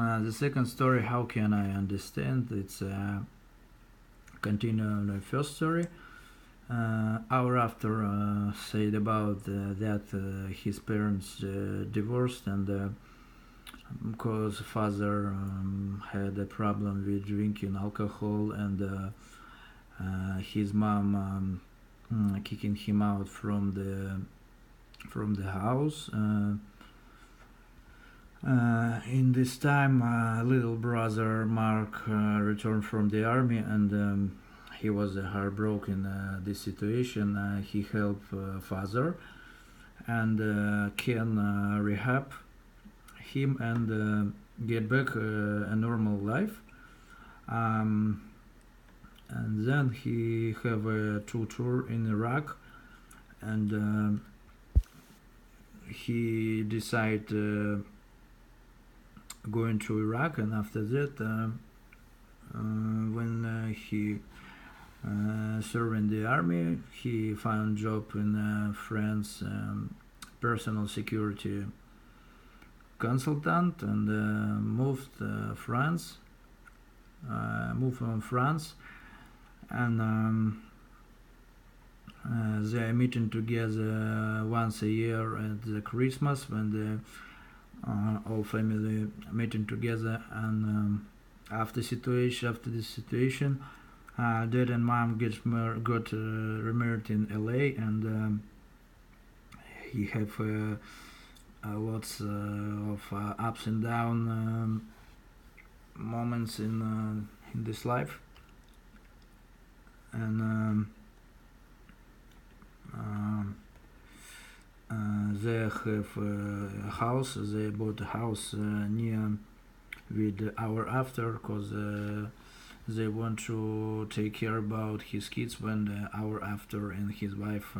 uh, the second story, how can I understand? It's a continue on the first story. Uh, hour after uh, said about uh, that uh, his parents uh, divorced and because father um, had a problem with drinking alcohol and his mom um, mm, kicking him out from the from the house. Uh, in this time, uh, little brother Mark uh, returned from the army, and um, he was heartbroken. this situation, he helped father and can rehab him and get back a normal life. Um, and then he have a tour in Iraq, and uh, he decided uh, going to Iraq, and after that, uh, uh, when uh, he served in the army, he found job in France, um, personal security consultant, and moved France, moved from France, and. Um, uh, they are meeting together once a year at the Christmas when the all family meeting together and um, after situation after this situation uh, dad and mom get mar- got uh, remarried in LA and um, he have uh, uh, lots uh, of ups and down um, moments in in this life. And um, um uh, they have a house. They bought a house uh, near with hour after because uh, they want to take care about his kids when the hour after and his wife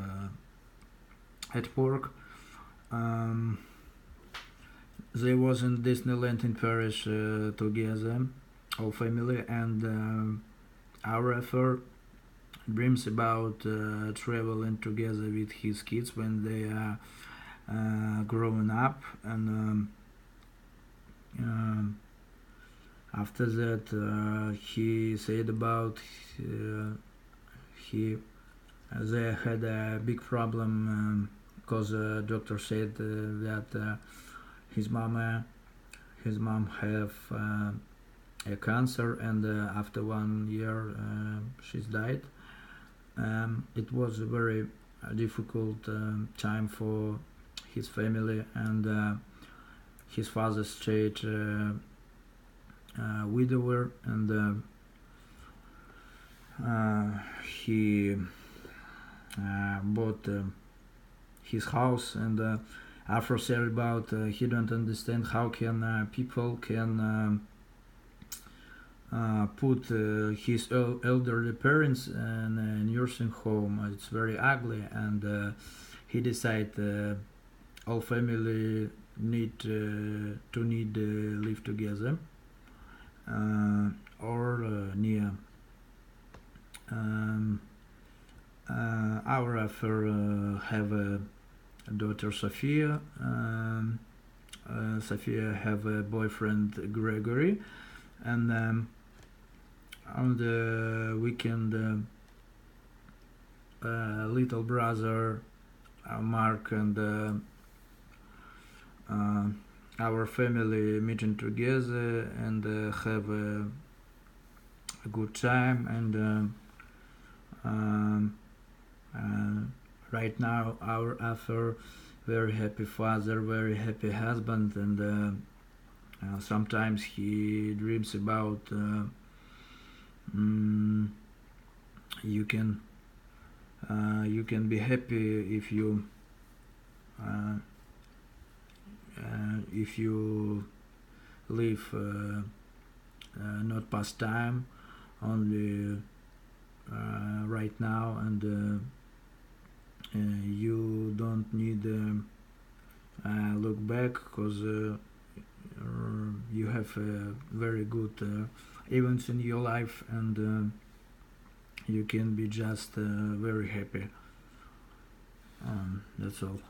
at work. Um, they was in Disneyland in Paris uh, together, all family, and uh, our effort dreams about uh, traveling together with his kids when they are uh, growing up and um, um, after that uh, he said about uh, he they had a big problem because um, doctor said uh, that his mama his mom have a cancer and after one year she's died. Um, it was a very uh, difficult um, time for his family, and uh, his father stayed uh, uh widower, and uh, uh, he bought his house and after said about he don't understand how can people can um, uh, put uh, his el- elderly parents in a nursing home. It's very ugly, and uh, he decided uh, all family need uh, to need live together or near. Um, our after have a daughter Sophia. Um, Sophia have a boyfriend Gregory, and um, on the weekend uh, uh, little brother uh, Mark and our family meeting together and have a, a, good time and um, right now our after very happy father very happy husband and uh, uh, sometimes he dreams about uh, mm, you can uh, you can be happy if you uh, uh, if you live uh, uh, not past time only uh, right now and you don't need look back because you have very good events in your life and uh, you can be just uh, very happy. Um, that's all